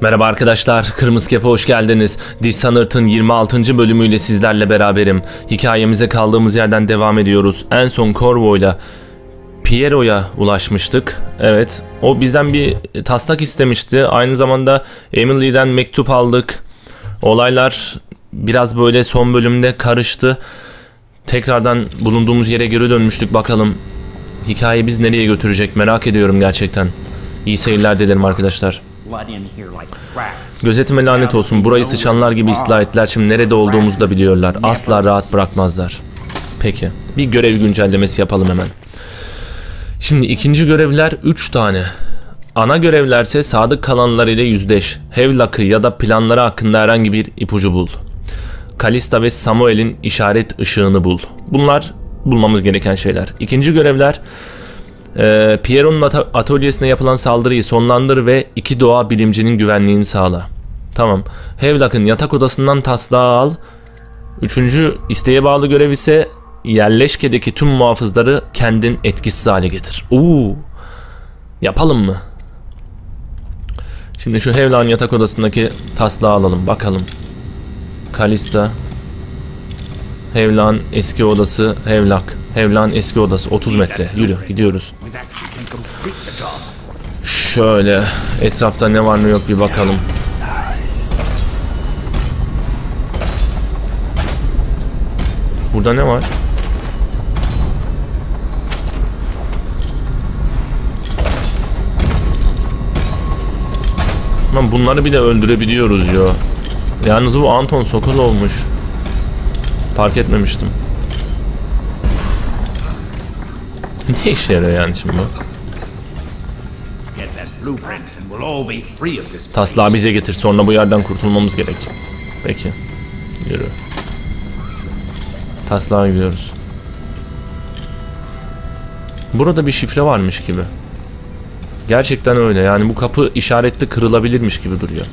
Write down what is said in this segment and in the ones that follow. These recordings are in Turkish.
Merhaba arkadaşlar, Kırmızı Kepe hoş geldiniz. Dishonored'ın 26. bölümüyle sizlerle beraberim. Hikayemize kaldığımız yerden devam ediyoruz. En son Corvo'yla Piero'ya ulaşmıştık. Evet, o bizden bir taslak istemişti. Aynı zamanda Emily'den mektup aldık. Olaylar biraz böyle son bölümde karıştı. Tekrardan bulunduğumuz yere geri dönmüştük bakalım. Hikaye biz nereye götürecek merak ediyorum gerçekten. İyi seyirler dilerim arkadaşlar. Gözetime lanet olsun. Burayı sıçanlar gibi ıslah ettiler. Şimdi nerede olduğumuzu da biliyorlar. Asla rahat bırakmazlar. Peki. Bir görev güncellemesi yapalım hemen. Şimdi ikinci görevler 3 tane. Ana görevlerse sadık kalanlar ile yüzleş. Hevlak'ı ya da planları hakkında herhangi bir ipucu bul. Kalista ve Samuel'in işaret ışığını bul. Bunlar bulmamız gereken şeyler. İkinci görevler ee, Piero'nun at- atölyesine yapılan saldırıyı sonlandır ve iki doğa bilimcinin güvenliğini sağla. Tamam. Hevlak'ın yatak odasından taslağı al. Üçüncü isteğe bağlı görev ise yerleşkedeki tüm muhafızları kendin etkisiz hale getir. Uuu. Yapalım mı? Şimdi şu Hevlak'ın yatak odasındaki taslağı alalım bakalım. Kalista. Hevlak'ın eski odası Hevlak. Hevlak'ın eski odası 30 metre. Yürü gidiyoruz. Şöyle etrafta ne var ne yok bir bakalım. Burada ne var? Lan bunları bile öldürebiliyoruz ya. Yalnız bu Anton Sokol olmuş. Fark etmemiştim. Ne işe yarıyor yani şimdi bu? Taslağı bize getir sonra bu yerden kurtulmamız gerek. Peki. Yürü. Taslağa gidiyoruz. Burada bir şifre varmış gibi. Gerçekten öyle yani bu kapı işaretli kırılabilirmiş gibi duruyor.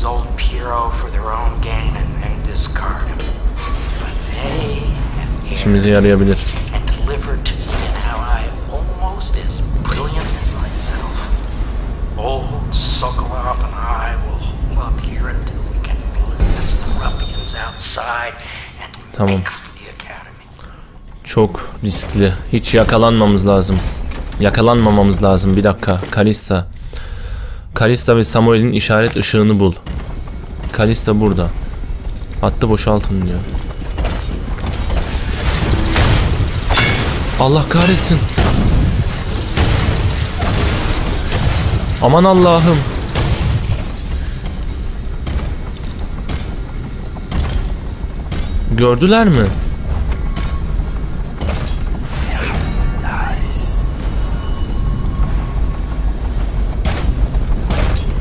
Use old Piero for their own gain and, and discard him. But they have İşimize yarayabilir. and delivered to I am almost as brilliant as myself. Old Sokolov and I will hold up here until we can blitz the ruffians outside and Tamam. make for the academy. Çok riskli. Hiç yakalanmamız lazım. Yakalanmamamız lazım. Bir dakika. Kalista. Kalista ve Samuel'in işaret ışığını bul. Kalista burada. Hattı boşaltın diyor. Allah kahretsin. Aman Allah'ım. Gördüler mi?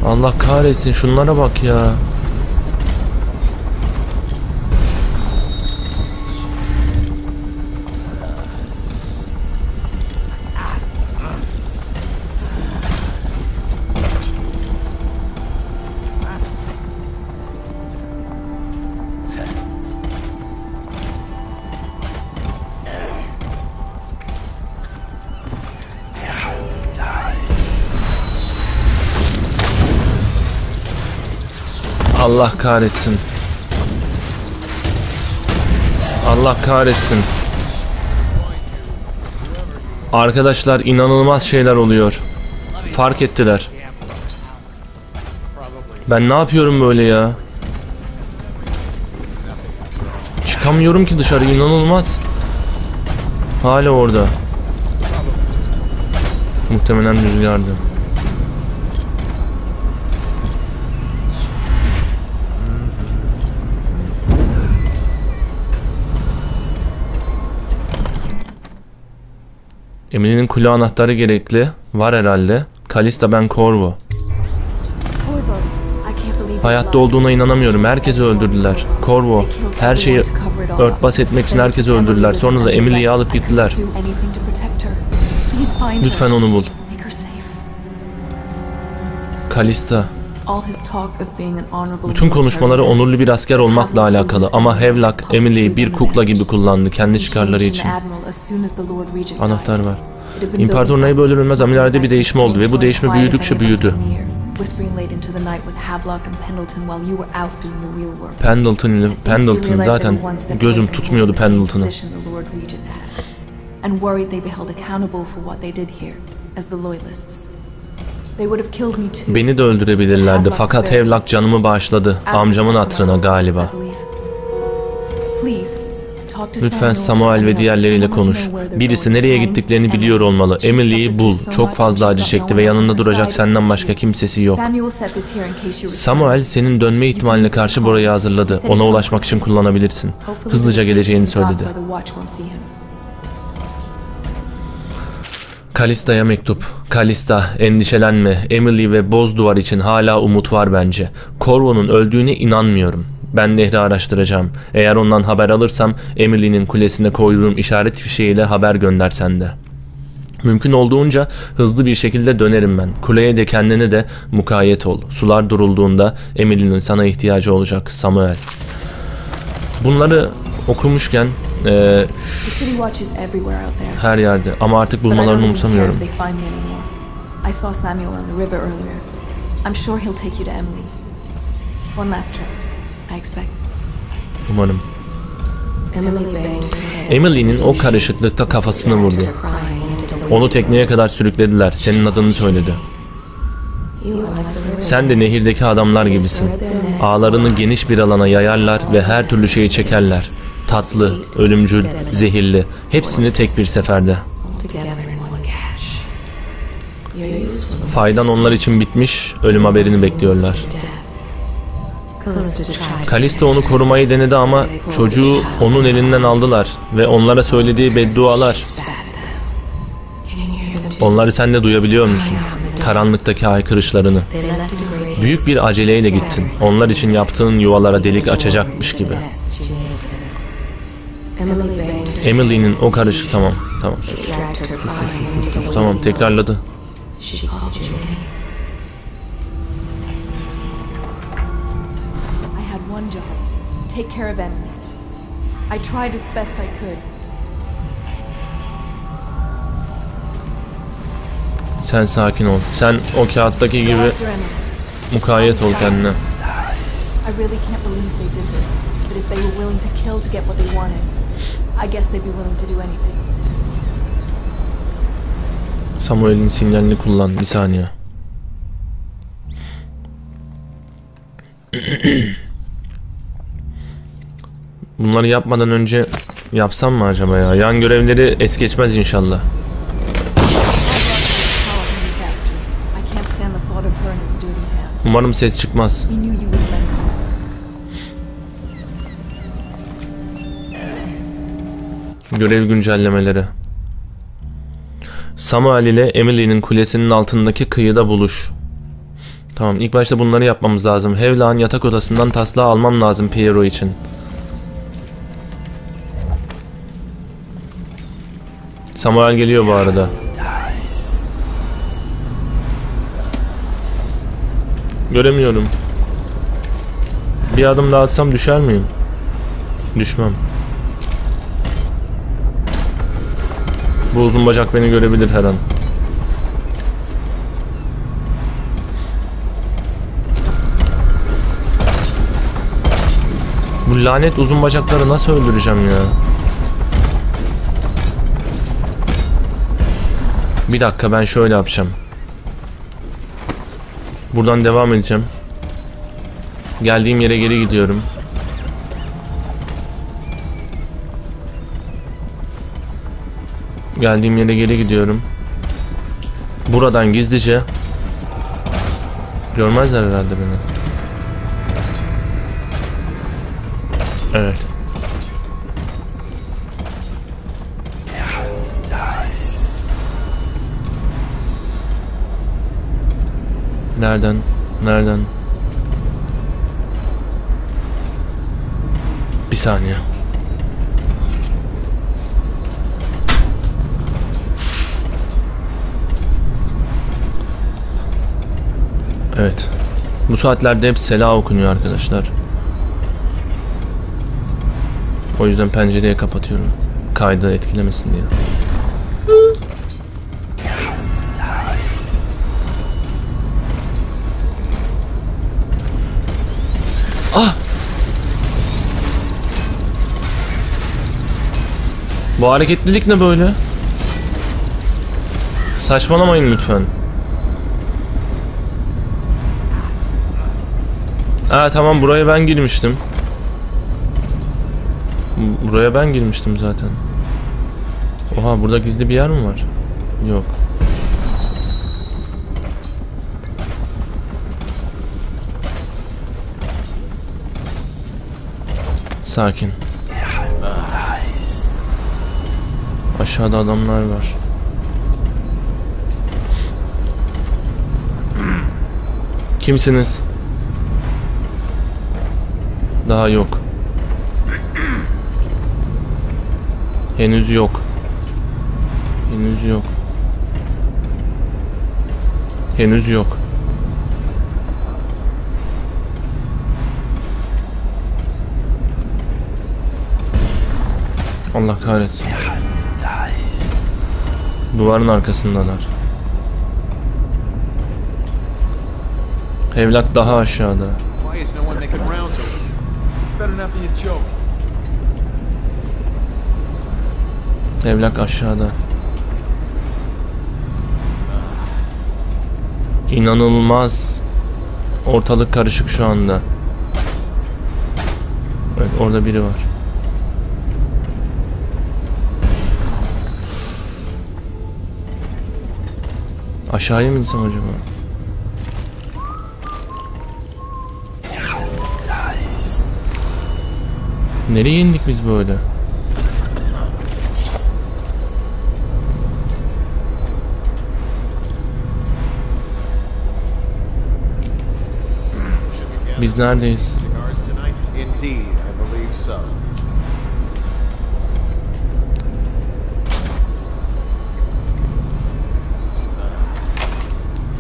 Allah kahretsin şunlara bak ya. Allah kahretsin. Allah kahretsin. Arkadaşlar inanılmaz şeyler oluyor. Fark ettiler. Ben ne yapıyorum böyle ya? Çıkamıyorum ki dışarı inanılmaz. Hala orada. Muhtemelen rüzgardı. Emine'nin kule anahtarı gerekli. Var herhalde. Kalista ben Corvo. Hayatta olduğuna inanamıyorum. Herkesi öldürdüler. Corvo her şeyi örtbas etmek için herkesi öldürdüler. Sonra da Emily'yi alıp gittiler. Lütfen onu bul. Kalista. Bütün konuşmaları onurlu bir asker olmakla alakalı ama Havelock Emily'yi bir kukla gibi kullandı kendi çıkarları için. Anahtar var. İmparator Naibe öldürülmez amiralde bir değişim oldu ve bu değişme büyüdükçe büyüdü. Pendleton ile Pendleton zaten gözüm tutmuyordu Pendleton'ı. And worried they be held accountable for what they did here as the loyalists. Beni de öldürebilirlerdi fakat Havelock canımı bağışladı. Amcamın hatırına galiba. Lütfen Samuel ve diğerleriyle konuş. Birisi nereye gittiklerini biliyor olmalı. Emily'yi bul. Çok fazla acı çekti ve yanında duracak senden başka kimsesi yok. Samuel senin dönme ihtimaline karşı burayı hazırladı. Ona ulaşmak için kullanabilirsin. Hızlıca geleceğini söyledi. Kalista'ya mektup. Kalista, endişelenme. Emily ve Boz Duvar için hala umut var bence. Corvo'nun öldüğüne inanmıyorum. Ben nehri araştıracağım. Eğer ondan haber alırsam Emily'nin kulesine koyduğum işaret fişeğiyle haber göndersen de. Mümkün olduğunca hızlı bir şekilde dönerim ben. Kuleye de kendine de mukayyet ol. Sular durulduğunda Emily'nin sana ihtiyacı olacak Samuel. Bunları okumuşken e, her yerde ama artık bulmalarını anymore. I saw Samuel on the river earlier. I'm sure he'll take you to Emily. One last trip, I expect. Umarım. Emily'nin o karışıklıkta kafasını vurdu. Onu tekneye kadar sürüklediler. Senin adını söyledi. Sen de nehirdeki adamlar gibisin. Ağlarını geniş bir alana yayarlar ve her türlü şeyi çekerler. Tatlı, ölümcül, zehirli. Hepsini tek bir seferde. Faydan onlar için bitmiş, ölüm haberini bekliyorlar. Kalista onu korumayı denedi ama çocuğu onun elinden aldılar ve onlara söylediği beddualar. Onları sen de duyabiliyor musun? Karanlıktaki haykırışlarını. Büyük bir aceleyle gittin. Onlar için yaptığın yuvalara delik açacakmış gibi. Emily'nin o karışık tamam tamam sus. Sus sus sus sus sus tamam tekrarladı. I had one job take care of Emily. I tried as best I could. Sen sakin ol. Sen o kağıttaki gibi mukayyet ol kendine. I really can't believe they did this, but if they were willing to kill to get what they wanted, I guess they'd be willing to do anything. Samuel'in sinyalini kullan. Bir saniye. Bunları yapmadan önce yapsam mı acaba ya? Yan görevleri es geçmez inşallah. Powerful bastard. I Görev güncellemeleri. Samuel ile Emily'nin kulesinin altındaki kıyıda buluş. Tamam ilk başta bunları yapmamız lazım. Hevla'nın yatak odasından taslağı almam lazım Piero için. Samuel geliyor bu arada. Göremiyorum. Bir adım daha atsam düşer miyim? Düşmem. Bu uzun bacak beni görebilir her an. Bu lanet uzun bacakları nasıl öldüreceğim ya? Bir dakika ben şöyle yapacağım. Buradan devam edeceğim. Geldiğim yere geri gidiyorum. Geldiğim yere geri gidiyorum. Buradan gizlice Görmezler herhalde beni. Evet. Nereden? Nereden? Bir saniye. Evet. Bu saatlerde hep Sela okunuyor arkadaşlar. O yüzden pencereyi kapatıyorum. Kaydı etkilemesin diye. Ah! Bu hareketlilik ne böyle? Saçmalamayın lütfen. Ha tamam buraya ben girmiştim. Bu- Buraya ben girmiştim zaten. Oha burada gizli bir yer mi var? Yok. Sakin. Aşağıda adamlar var. Kimsiniz? Daha yok. Henüz yok. Henüz yok. Henüz yok. Allah kahretsin. Duvarın arkasındalar. Evlak daha aşağıda. Be a joke. Evlak aşağıda. İnanılmaz. Ortalık karışık şu anda. Evet orada biri var. Aşağıya mı insem acaba? Nereye indik biz böyle? Biz neredeyiz?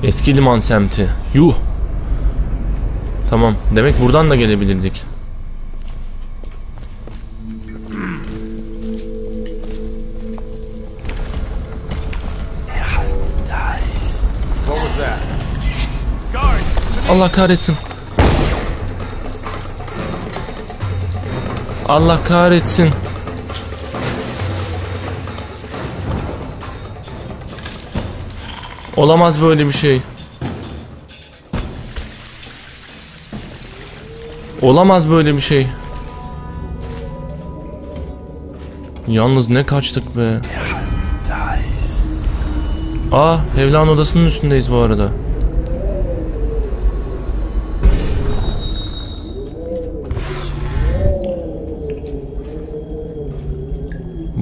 Eski liman semti. Yuh. Tamam. Demek buradan da gelebilirdik. Allah kahretsin. Allah kahretsin. Olamaz böyle bir şey. Olamaz böyle bir şey. Yalnız ne kaçtık be. Aa, Hevlan odasının üstündeyiz bu arada.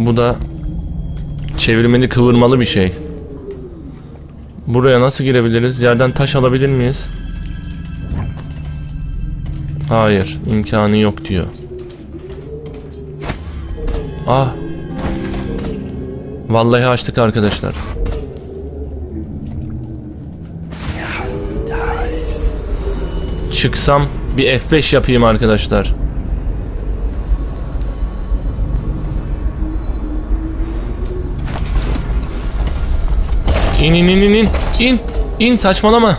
Bu da çevirmeli kıvırmalı bir şey. Buraya nasıl girebiliriz? Yerden taş alabilir miyiz? Hayır, imkanı yok diyor. Ah. Vallahi açtık arkadaşlar. Çıksam bir F5 yapayım arkadaşlar. İn in in in in in in saçmalama.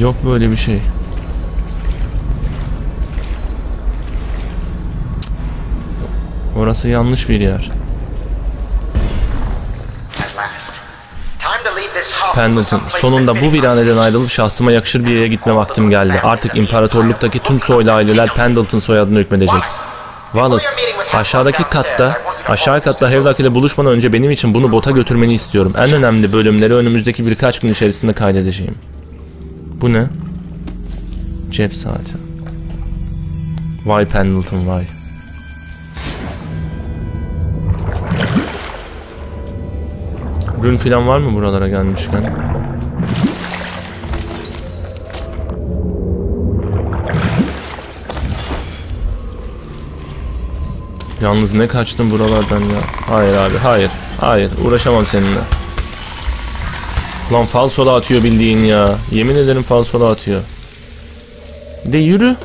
Yok böyle bir şey. Orası yanlış bir yer. Pendleton, sonunda bu viraneden ayrılıp şahsıma yakışır bir yere gitme vaktim geldi. Artık imparatorluktaki tüm soylu aileler Pendleton soyadını hükmedecek. Wallace, aşağıdaki katta, aşağı katta Havelock ile buluşmadan önce benim için bunu bota götürmeni istiyorum. En önemli bölümleri önümüzdeki birkaç gün içerisinde kaydedeceğim. Bu ne? Cep saati. Vay Pendleton vay. Rün filan var mı buralara gelmişken? Yalnız ne kaçtım buralardan ya. Hayır abi hayır. Hayır uğraşamam seninle. Lan falsola atıyor bildiğin ya. Yemin ederim falsola atıyor. De yürü.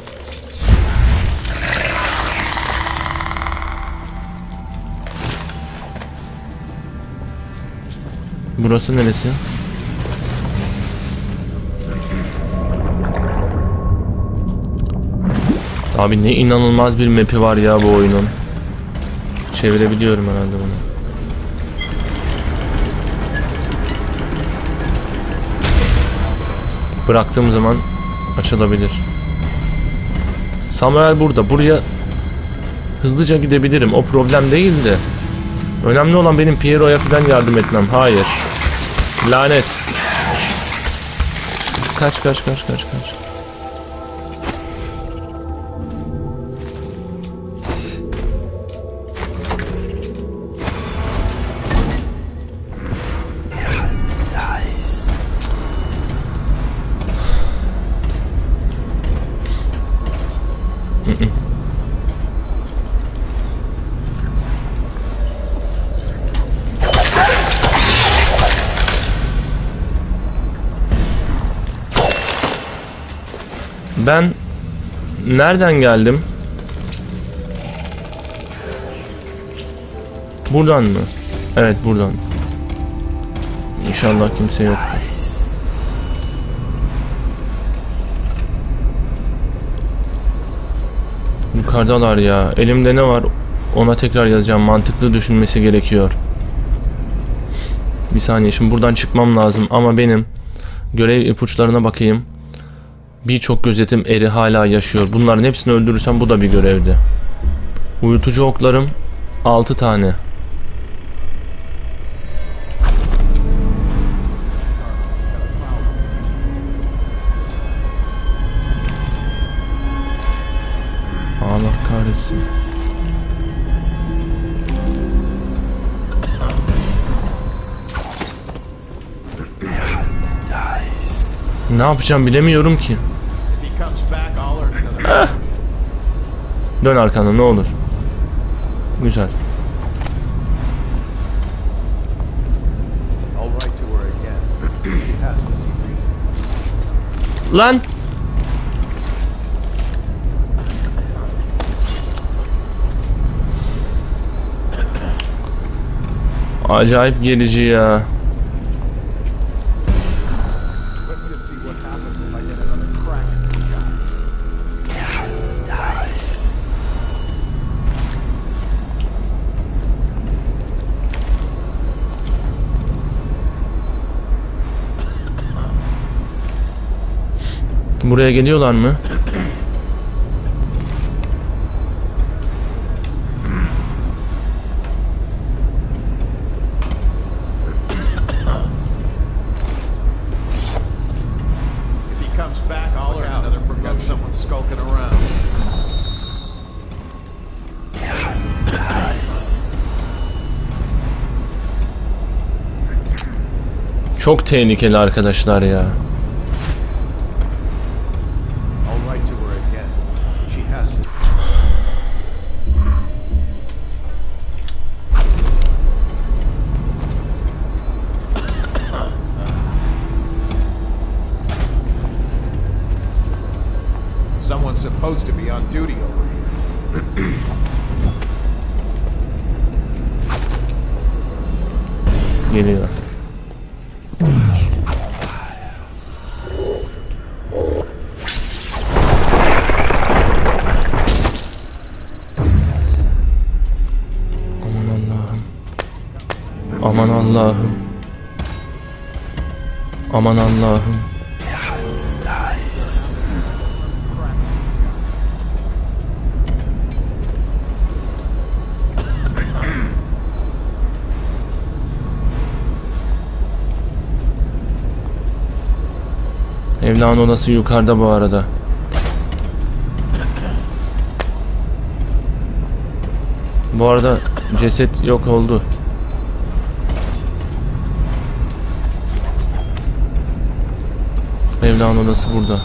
Burası neresi? Abi ne inanılmaz bir map'i var ya bu oyunun. Çevirebiliyorum herhalde bunu. Bıraktığım zaman açılabilir. Samuel burada. Buraya hızlıca gidebilirim. O problem değil de. Önemli olan benim Piero'ya falan yardım etmem. Hayır. Lanet. Kaç kaç kaç kaç kaç. Nereden geldim? Buradan mı? Evet buradan. İnşallah kimse yoktur. Yukarıdalar ya. Elimde ne var? Ona tekrar yazacağım. Mantıklı düşünmesi gerekiyor. Bir saniye şimdi buradan çıkmam lazım ama benim görev ipuçlarına bakayım. Birçok gözetim eri hala yaşıyor. Bunların hepsini öldürürsem bu da bir görevdi. Uyutucu oklarım 6 tane. Allah kahretsin. Ne yapacağım bilemiyorum ki. Dön arkana ne olur. Güzel. Lan! Acayip gerici ya. Someone skulking around. Çok tehlikeli arkadaşlar ya. Geliyor. Aman Allah'ım. Aman Allah'ım. Aman Allah'ım. Evlağın odası yukarıda bu arada. Bu arada ceset yok oldu. Evlağın odası burada.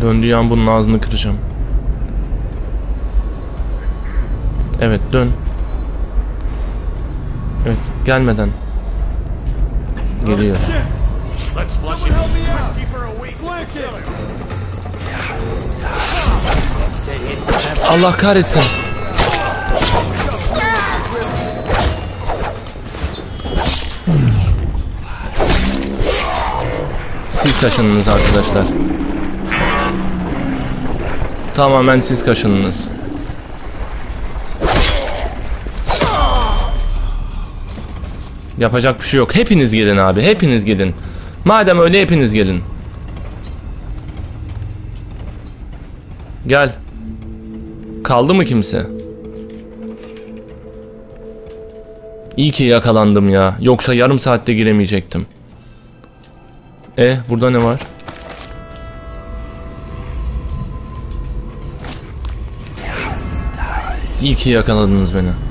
Döndüğü an bunun ağzını kıracağım. Evet dön. Evet gelmeden. Geliyor. Allah kahretsin. Siz kaşındınız arkadaşlar. Tamamen siz kaşındınız. Yapacak bir şey yok. Hepiniz gelin abi. Hepiniz gelin. Madem öyle hepiniz gelin. Gel. Kaldı mı kimse? İyi ki yakalandım ya. Yoksa yarım saatte giremeyecektim. E burada ne var? İyi ki yakaladınız beni.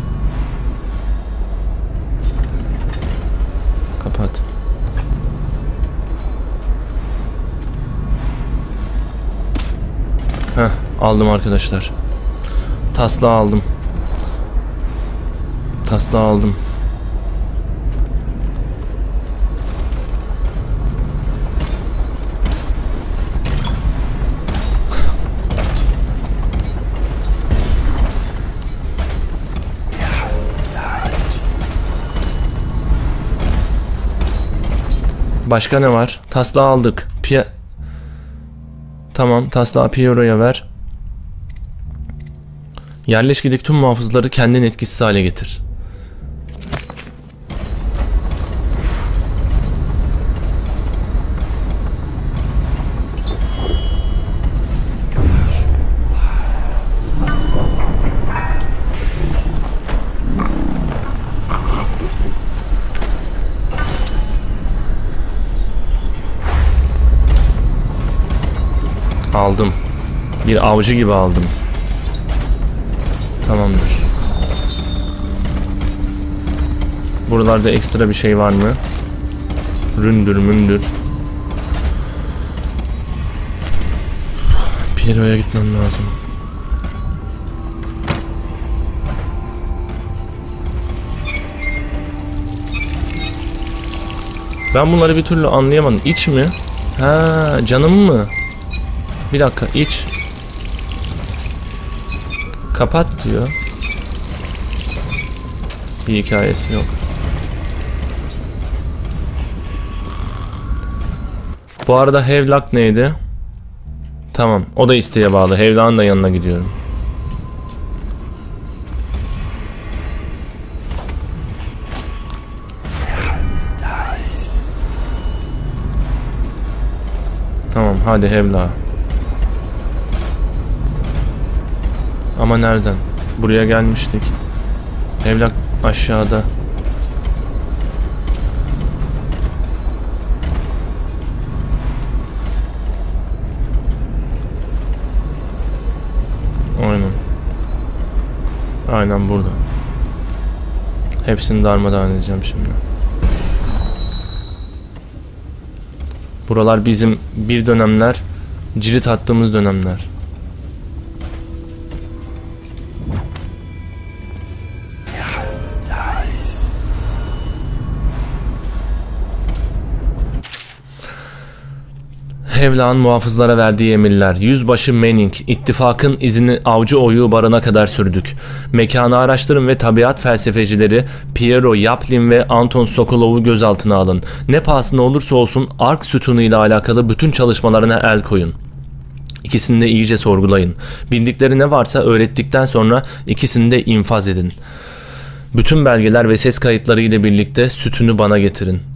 Heh, aldım arkadaşlar. Taslağı aldım. Taslağı aldım. Başka ne var? Taslağı aldık. Pia Tamam, taslağı Piero'ya ver. Yerleşkideki tüm muhafızları kendin etkisiz hale getir. Aldım. Bir avcı gibi aldım. Tamamdır. Buralarda ekstra bir şey var mı? Ründür mündür. Piero'ya gitmem lazım. Ben bunları bir türlü anlayamadım. İç mi? Ha, canım mı? Bir dakika iç. Kapat diyor. Bir hikayesi yok. Bu arada Hevlak neydi? Tamam. O da isteğe bağlı. Hevlak'ın da yanına gidiyorum. Tamam hadi Hevlak. Ama nereden? Buraya gelmiştik. Evlak aşağıda. Aynen. Aynen burada. Hepsini darmadağın edeceğim şimdi. Buralar bizim bir dönemler cirit attığımız dönemler. Hevlak'ın muhafızlara verdiği emirler. Yüzbaşı Manning, ittifakın izini avcı oyu barına kadar sürdük. Mekanı araştırın ve tabiat felsefecileri Piero Yaplin ve Anton Sokolov'u gözaltına alın. Ne pahasına olursa olsun ark sütunu ile alakalı bütün çalışmalarına el koyun. İkisini de iyice sorgulayın. Bildikleri ne varsa öğrettikten sonra ikisini de infaz edin. Bütün belgeler ve ses kayıtları ile birlikte sütünü bana getirin.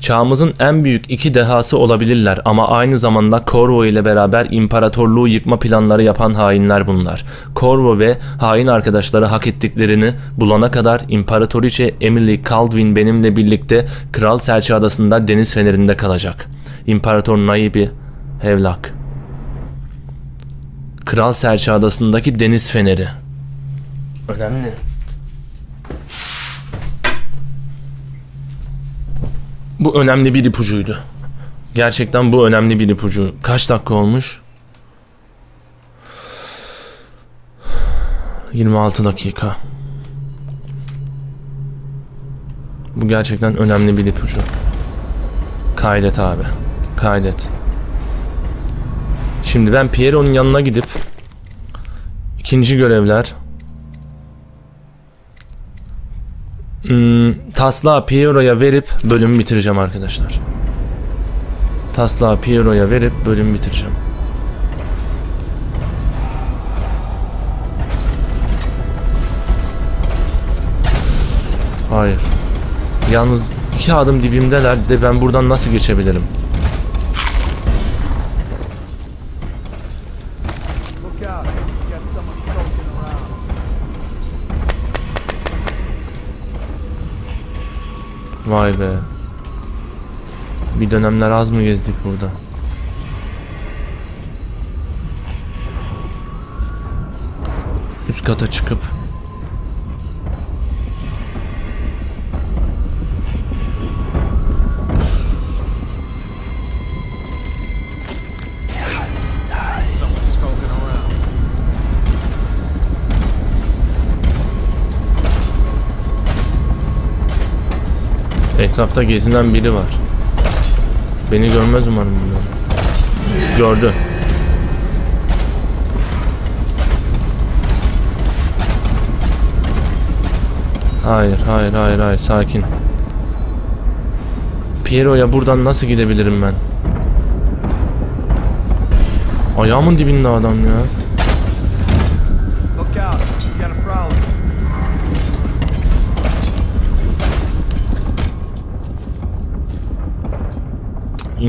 Çağımızın en büyük iki dehası olabilirler ama aynı zamanda Corvo ile beraber imparatorluğu yıkma planları yapan hainler bunlar. Corvo ve hain arkadaşları hak ettiklerini bulana kadar İmparatoriçe Emily Caldwin benimle birlikte Kral Serçe Adası'nda deniz fenerinde kalacak. İmparator Naibi Hevlak Kral Serçe Adası'ndaki deniz feneri. Önemli. Bu önemli bir ipucuydu. Gerçekten bu önemli bir ipucu. Kaç dakika olmuş? 26 dakika. Bu gerçekten önemli bir ipucu. Kaydet abi. Kaydet. Şimdi ben Pierre'nin yanına gidip ikinci görevler hmm, taslağı Piero'ya verip bölümü bitireceğim arkadaşlar. Taslağı Piero'ya verip bölümü bitireceğim. Hayır. Yalnız iki adım dibimdeler de ben buradan nasıl geçebilirim? Vay be. Bir dönemler az mı gezdik burada? Üst kata çıkıp etrafta gezinen biri var. Beni görmez umarım bunlar. Gördü. Hayır, hayır, hayır, hayır. Sakin. Piero'ya buradan nasıl gidebilirim ben? Ayağımın dibinde adam ya.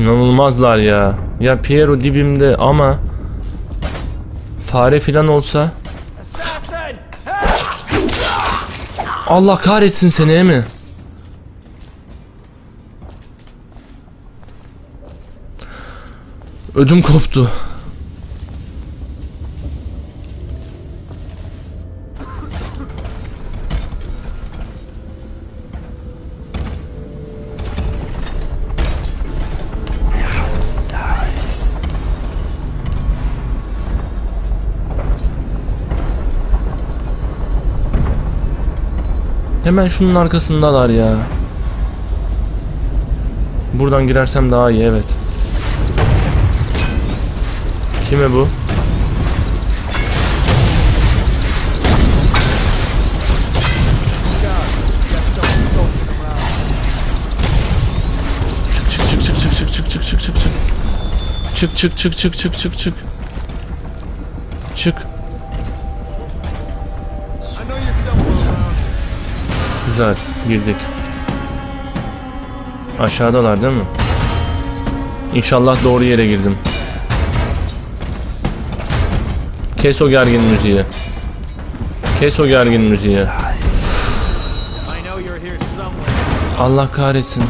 İnanılmazlar ya. Ya Piero dibimde ama fare filan olsa Allah kahretsin seni mi? Ödüm koptu. Hemen şunun arkasındalar ya. Buradan girersem daha iyi evet. Kime bu? Çık çık çık çık çık çık çık çık çık. Çık çık çık çık çık çık çık. Çık. I Güzel girdik. Aşağıdalar değil mi? İnşallah doğru yere girdim. Kes o gergin müziği. Kes o gergin müziği. Allah kahretsin.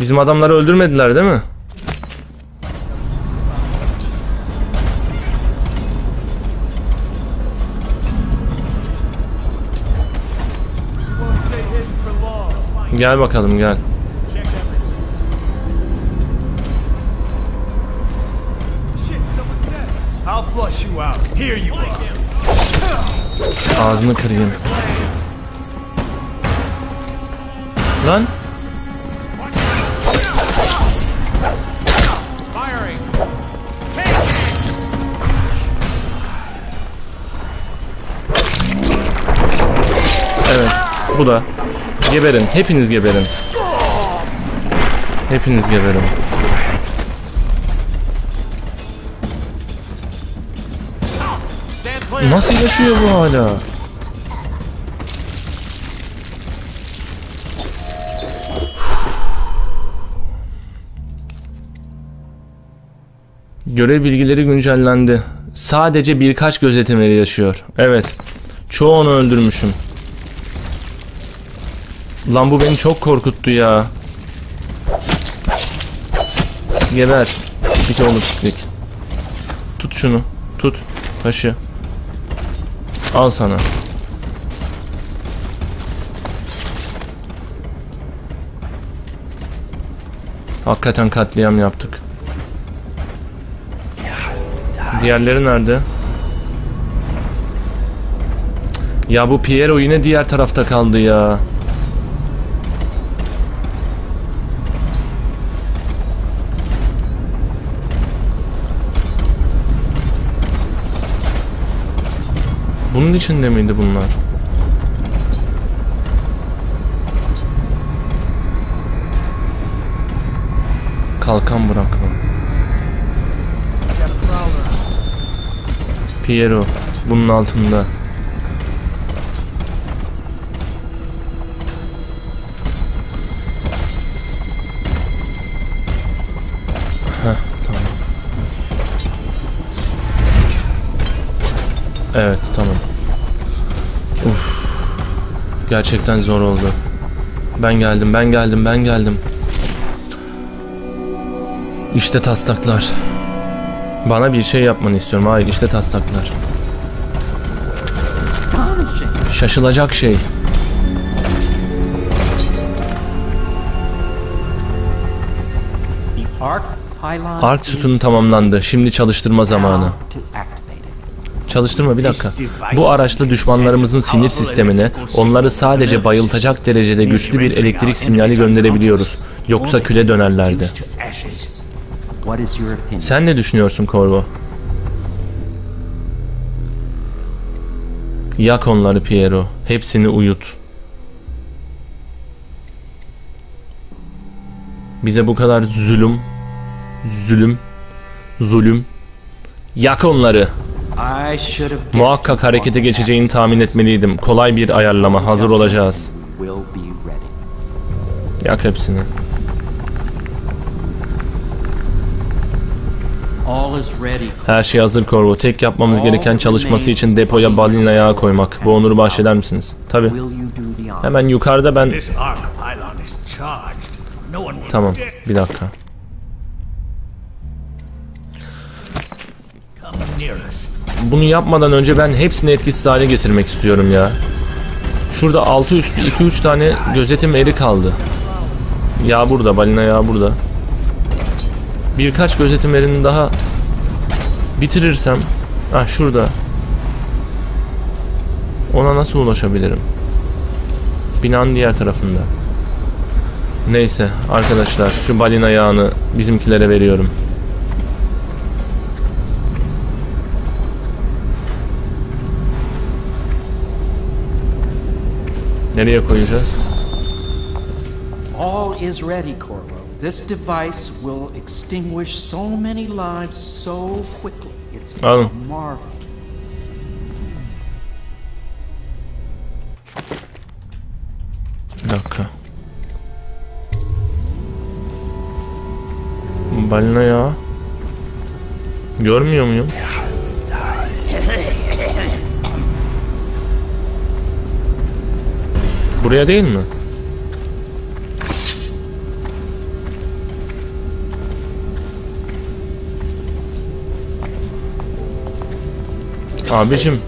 Bizim adamları öldürmediler değil mi? Gel bakalım gel. Ağzını kırayım. Lan. Bu da. Geberin. Hepiniz geberin. Hepiniz geberin. Nasıl yaşıyor bu hala? Görev bilgileri güncellendi. Sadece birkaç gözetimleri yaşıyor. Evet. Çoğunu öldürmüşüm. Lan bu beni çok korkuttu ya. Geber. Pislik oğlum pislik. Tut şunu. Tut. Taşı. Al sana. Hakikaten katliam yaptık. Diğerleri nerede? Ya bu Piero yine diğer tarafta kaldı ya. Bunun içinde miydi bunlar? Kalkan bırakma. Piero bunun altında. Evet tamam. Uf. Gerçekten zor oldu. Ben geldim, ben geldim, ben geldim. İşte taslaklar. Bana bir şey yapmanı istiyorum. Hayır, işte taslaklar. Şaşılacak şey. Ark sütunu tamamlandı. Şimdi çalıştırma zamanı. Çalıştırma bir dakika. Bu araçla düşmanlarımızın sinir sistemine onları sadece bayıltacak derecede güçlü bir elektrik sinyali gönderebiliyoruz. Yoksa küle dönerlerdi. Sen ne düşünüyorsun Corvo? Yak onları Piero. Hepsini uyut. Bize bu kadar zulüm, zulüm, zulüm. Yak onları. I should have guessed Muhakkak harekete geçeceğini tahmin etmeliydim. Kolay bir ayarlama. Hazır olacağız. Yak hepsini. All is ready. Her şey hazır Corvo. Tek yapmamız gereken çalışması için depoya balina yağı koymak. Bu onuru bahşeder misiniz? Tabi. Hemen yukarıda ben... Tamam. Bir dakika. Bunu yapmadan önce ben hepsini etkisiz hale getirmek istiyorum ya. Şurada altı üstü 2-3 tane gözetim eri kaldı. Yağ burada, balina yağı burada. Birkaç gözetim erini daha bitirirsem... Ah şurada. Ona nasıl ulaşabilirim? Binanın diğer tarafında. Neyse arkadaşlar şu balina yağını bizimkilere veriyorum. Nereye koyacağız? All is ready, Corvo. This device will extinguish so many lives so quickly. It's a marvel. Bir dakika. Balina ya. Görmüyor muyum? Buraya değil mi? Abicim.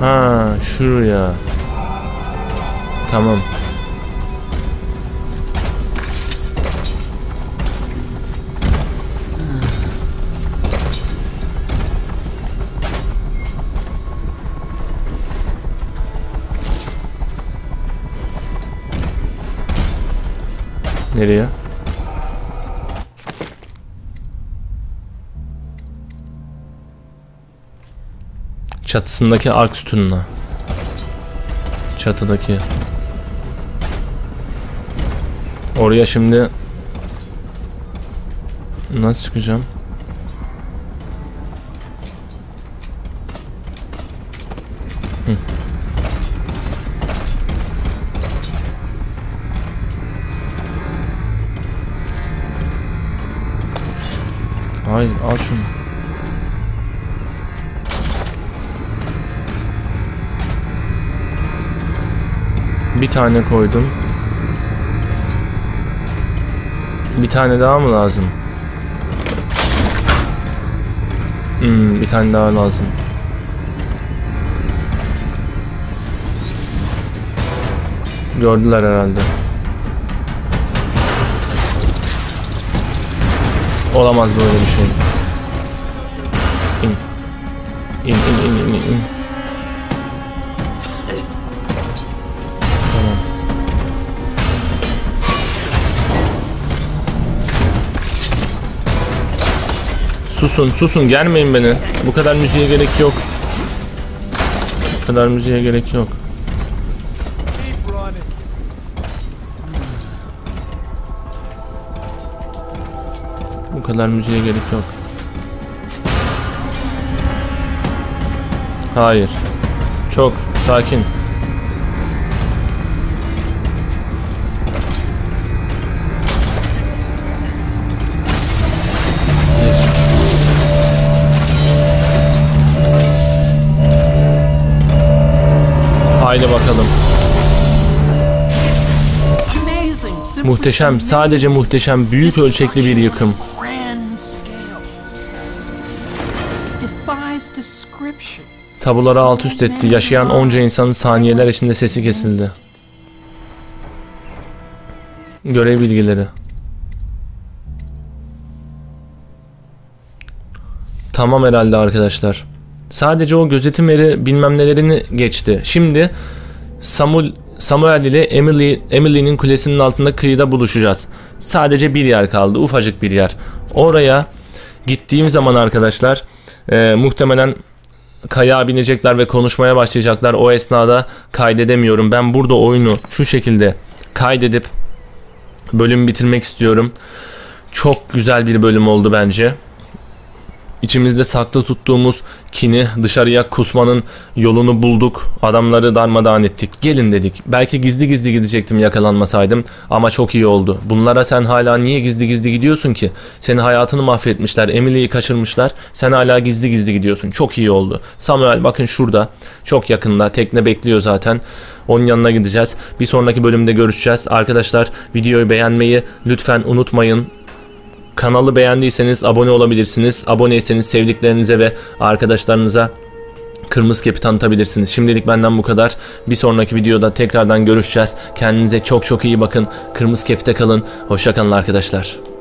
Ha, şuraya. Tamam. Nereye? Çatısındaki ark sütununa. Çatıdaki. Oraya şimdi nasıl çıkacağım? Hayır al şunu. Bir tane koydum. Bir tane daha mı lazım? Hmm, bir tane daha lazım. Gördüler herhalde. Olamaz böyle bir şey. İn. İn in in in in. Tamam. Susun susun gelmeyin beni. Bu kadar müziğe gerek yok. Bu kadar müziğe gerek yok. Bu kadar müziğe gerek yok. Hayır. Çok sakin. Haydi bakalım. Muhteşem, sadece muhteşem, büyük ölçekli bir yıkım. Tabuları alt üst etti. Yaşayan onca insanın saniyeler içinde sesi kesildi. Görev bilgileri. Tamam herhalde arkadaşlar. Sadece o gözetim eri bilmem nelerini geçti. Şimdi Samuel Samuel ile Emily Emily'nin kulesinin altında kıyıda buluşacağız. Sadece bir yer kaldı, ufacık bir yer. Oraya gittiğim zaman arkadaşlar e, muhtemelen kayağa binecekler ve konuşmaya başlayacaklar. O esnada kaydedemiyorum. Ben burada oyunu şu şekilde kaydedip bölüm bitirmek istiyorum. Çok güzel bir bölüm oldu bence. İçimizde saklı tuttuğumuz kini dışarıya kusmanın yolunu bulduk. Adamları darmadağın ettik. Gelin dedik. Belki gizli gizli gidecektim yakalanmasaydım ama çok iyi oldu. Bunlara sen hala niye gizli gizli gidiyorsun ki? Senin hayatını mahvetmişler. Emily'yi kaçırmışlar. Sen hala gizli gizli gidiyorsun. Çok iyi oldu. Samuel bakın şurada. Çok yakında. Tekne bekliyor zaten. Onun yanına gideceğiz. Bir sonraki bölümde görüşeceğiz. Arkadaşlar videoyu beğenmeyi lütfen unutmayın. Kanalı beğendiyseniz abone olabilirsiniz. Aboneyseniz sevdiklerinize ve arkadaşlarınıza Kırmızı Kep'i tanıtabilirsiniz. Şimdilik benden bu kadar. Bir sonraki videoda tekrardan görüşeceğiz. Kendinize çok çok iyi bakın. Kırmızı Kep'te kalın. Hoşça kalın arkadaşlar.